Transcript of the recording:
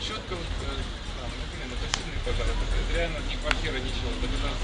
Четко вот, э, там, например, на это пожар. Это, реально ни квартира, ничего. Это 15